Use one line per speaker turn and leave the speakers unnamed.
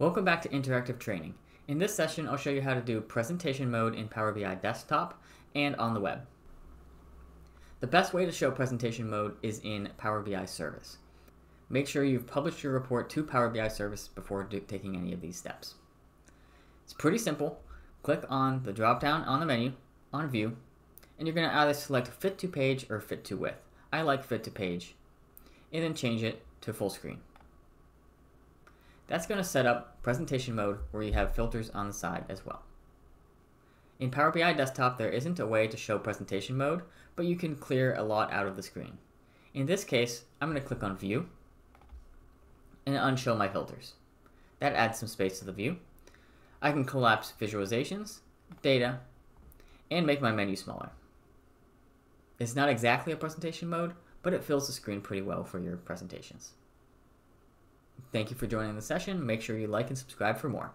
Welcome back to Interactive Training. In this session, I'll show you how to do presentation mode in Power BI Desktop and on the web. The best way to show presentation mode is in Power BI Service. Make sure you've published your report to Power BI Service before taking any of these steps. It's pretty simple. Click on the drop down on the menu on View, and you're going to either select Fit to Page or Fit to Width. I like Fit to Page, and then change it to full screen. That's going to set up presentation mode where you have filters on the side as well. In Power BI Desktop, there isn't a way to show presentation mode, but you can clear a lot out of the screen. In this case, I'm going to click on View and unshow my filters. That adds some space to the view. I can collapse visualizations, data, and make my menu smaller. It's not exactly a presentation mode, but it fills the screen pretty well for your presentations. Thank you for joining the session. Make sure you like and subscribe for more.